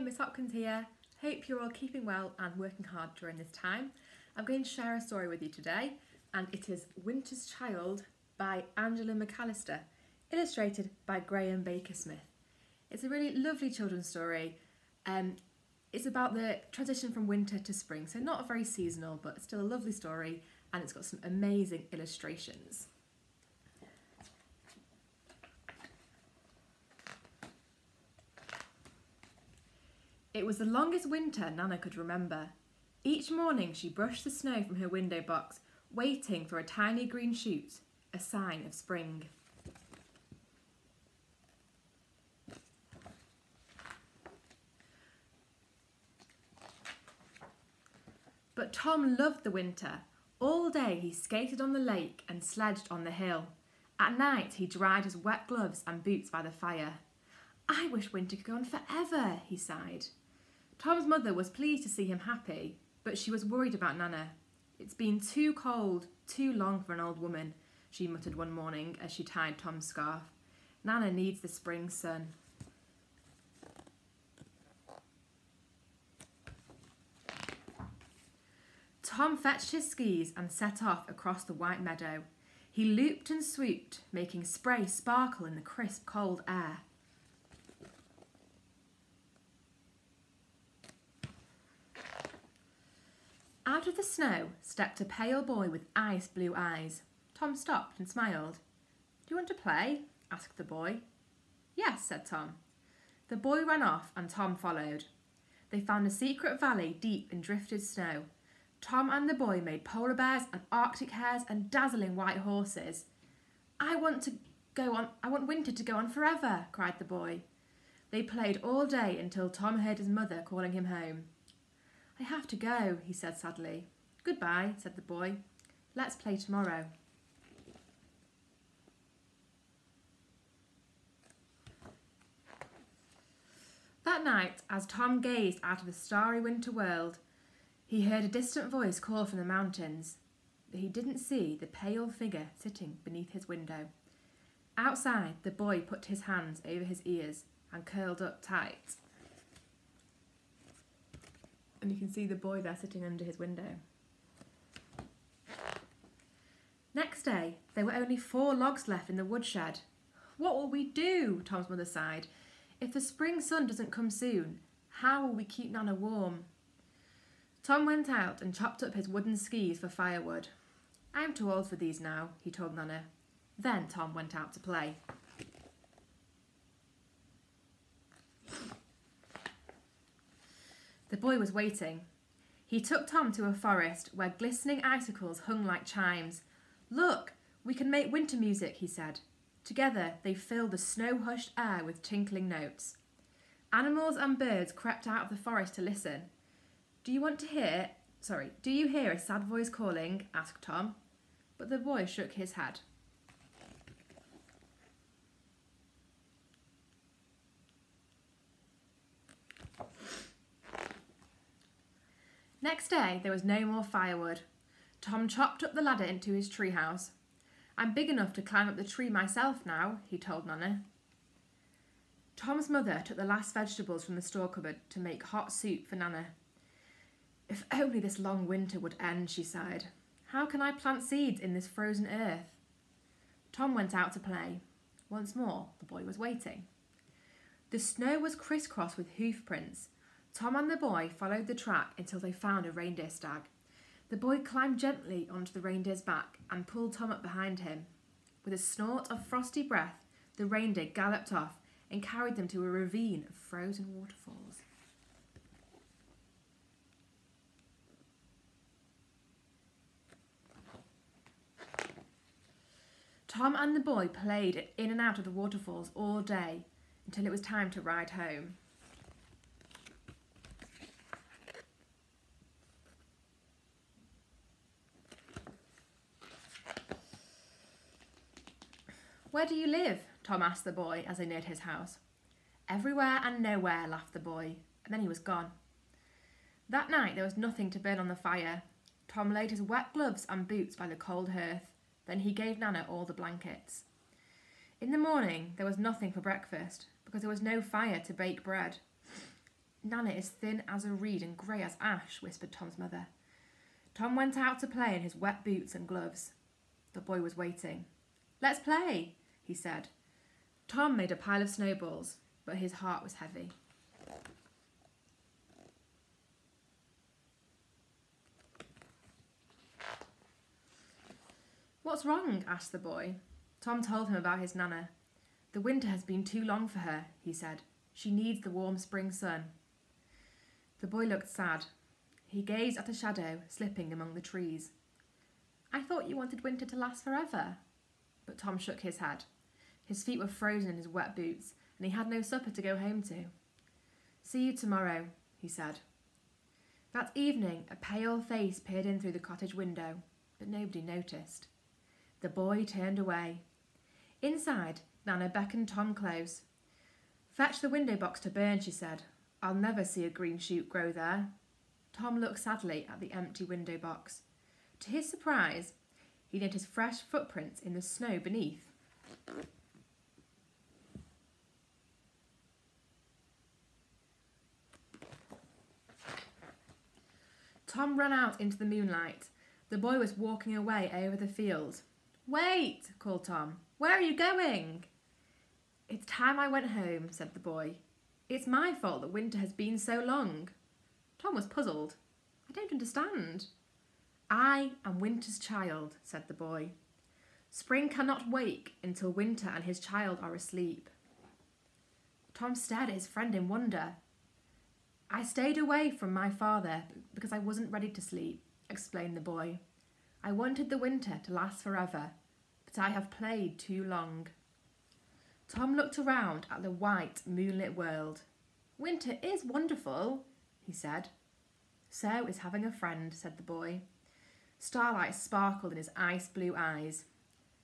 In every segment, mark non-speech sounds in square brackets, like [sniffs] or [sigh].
Miss Hopkins here. Hope you're all keeping well and working hard during this time. I'm going to share a story with you today, and it is Winter's Child by Angela McAllister, illustrated by Grahame Baker Smith. It's a really lovely children's story. Um, it's about the transition from winter to spring, so not a very seasonal, but still a lovely story, and it's got some amazing illustrations. It was the longest winter Nana could remember. Each morning she brushed the snow from her window box, waiting for a tiny green shoot, a sign of spring. But Tom loved the winter. All day he skated on the lake and sledged on the hill. At night he dried his wet gloves and boots by the fire. I wish winter could go on forever, he sighed. Tom's mother was pleased to see him happy, but she was worried about Nana. It's been too cold, too long for an old woman, she muttered one morning as she tied Tom's scarf. Nana needs the spring sun. Tom fetched his skis and set off across the white meadow. He looped and swooped, making spray sparkle in the crisp, cold air. Out of the snow stepped a pale boy with ice blue eyes. Tom stopped and smiled. Do you want to play? asked the boy. Yes, said Tom. The boy ran off and Tom followed. They found a secret valley deep in drifted snow. Tom and the boy made polar bears and arctic hares and dazzling white horses. I want to go on I want winter to go on forever, cried the boy. They played all day until Tom heard his mother calling him home. I have to go, he said sadly. Goodbye, said the boy. Let's play tomorrow. That night, as Tom gazed out of the starry winter world, he heard a distant voice call from the mountains, but he didn't see the pale figure sitting beneath his window. Outside, the boy put his hands over his ears and curled up tight and you can see the boy there sitting under his window. Next day, there were only four logs left in the woodshed. What will we do? Tom's mother sighed. If the spring sun doesn't come soon, how will we keep Nana warm? Tom went out and chopped up his wooden skis for firewood. I'm too old for these now, he told Nana. Then Tom went out to play. The boy was waiting. He took Tom to a forest where glistening icicles hung like chimes. Look, we can make winter music, he said. Together they filled the snow-hushed air with tinkling notes. Animals and birds crept out of the forest to listen. Do you want to hear, sorry, do you hear a sad voice calling? asked Tom. But the boy shook his head. Next day, there was no more firewood. Tom chopped up the ladder into his treehouse. I'm big enough to climb up the tree myself now, he told Nana. Tom's mother took the last vegetables from the store cupboard to make hot soup for Nana. If only this long winter would end, she sighed. How can I plant seeds in this frozen earth? Tom went out to play. Once more, the boy was waiting. The snow was crisscrossed with hoof prints, Tom and the boy followed the track until they found a reindeer stag. The boy climbed gently onto the reindeer's back and pulled Tom up behind him. With a snort of frosty breath, the reindeer galloped off and carried them to a ravine of frozen waterfalls. Tom and the boy played in and out of the waterfalls all day until it was time to ride home. Where do you live? Tom asked the boy as they neared his house. Everywhere and nowhere, laughed the boy, and then he was gone. That night there was nothing to burn on the fire. Tom laid his wet gloves and boots by the cold hearth. Then he gave Nana all the blankets. In the morning there was nothing for breakfast because there was no fire to bake bread. [sniffs] Nana is thin as a reed and grey as ash, whispered Tom's mother. Tom went out to play in his wet boots and gloves. The boy was waiting. Let's play, he said. Tom made a pile of snowballs, but his heart was heavy. What's wrong? asked the boy. Tom told him about his Nana. The winter has been too long for her, he said. She needs the warm spring sun. The boy looked sad. He gazed at a shadow slipping among the trees. I thought you wanted winter to last forever. But Tom shook his head. His feet were frozen in his wet boots, and he had no supper to go home to. See you tomorrow, he said. That evening, a pale face peered in through the cottage window, but nobody noticed. The boy turned away. Inside, Nana beckoned Tom close. Fetch the window box to burn, she said. I'll never see a green shoot grow there. Tom looked sadly at the empty window box. To his surprise, he noticed fresh footprints in the snow beneath. Tom ran out into the moonlight. The boy was walking away over the field. Wait, called Tom. Where are you going? It's time I went home, said the boy. It's my fault that winter has been so long. Tom was puzzled. I don't understand. I am winter's child, said the boy. Spring cannot wake until winter and his child are asleep. Tom stared at his friend in wonder. I stayed away from my father because I wasn't ready to sleep, explained the boy. I wanted the winter to last forever, but I have played too long. Tom looked around at the white, moonlit world. Winter is wonderful, he said. So is having a friend, said the boy. Starlight sparkled in his ice blue eyes.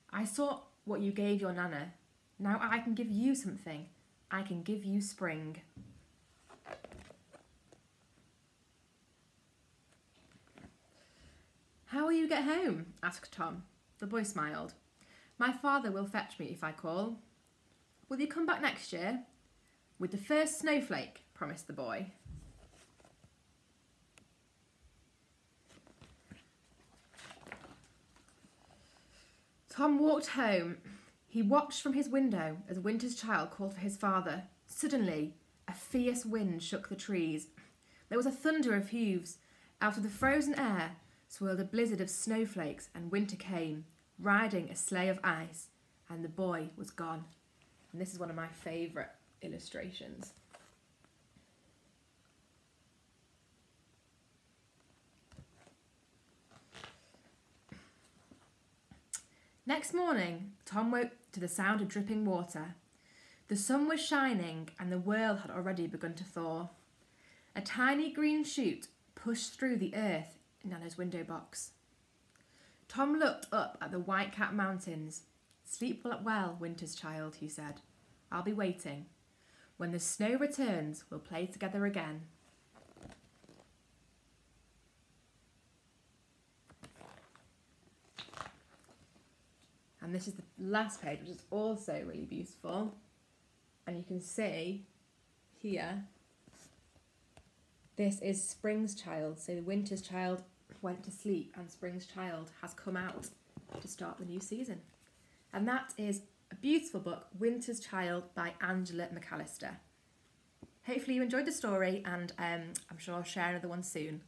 I saw what you gave your Nana. Now I can give you something. I can give you spring. How will you get home? asked Tom. The boy smiled. My father will fetch me if I call. Will you come back next year? With the first snowflake, promised the boy. Tom walked home. He watched from his window as Winter's child called for his father. Suddenly, a fierce wind shook the trees. There was a thunder of hoofs. Out of the frozen air swirled a blizzard of snowflakes, and winter came, riding a sleigh of ice, and the boy was gone. And this is one of my favourite illustrations. Next morning, Tom woke to the sound of dripping water. The sun was shining and the world had already begun to thaw. A tiny green shoot pushed through the earth Nana's window box. Tom looked up at the white cap mountains. Sleep well, Winter's child, he said. I'll be waiting. When the snow returns, we'll play together again. And this is the last page, which is also really beautiful. And you can see here, this is Spring's Child. So Winter's Child went to sleep and Spring's Child has come out to start the new season. And that is a beautiful book, Winter's Child by Angela McAllister. Hopefully you enjoyed the story and um, I'm sure I'll share another one soon.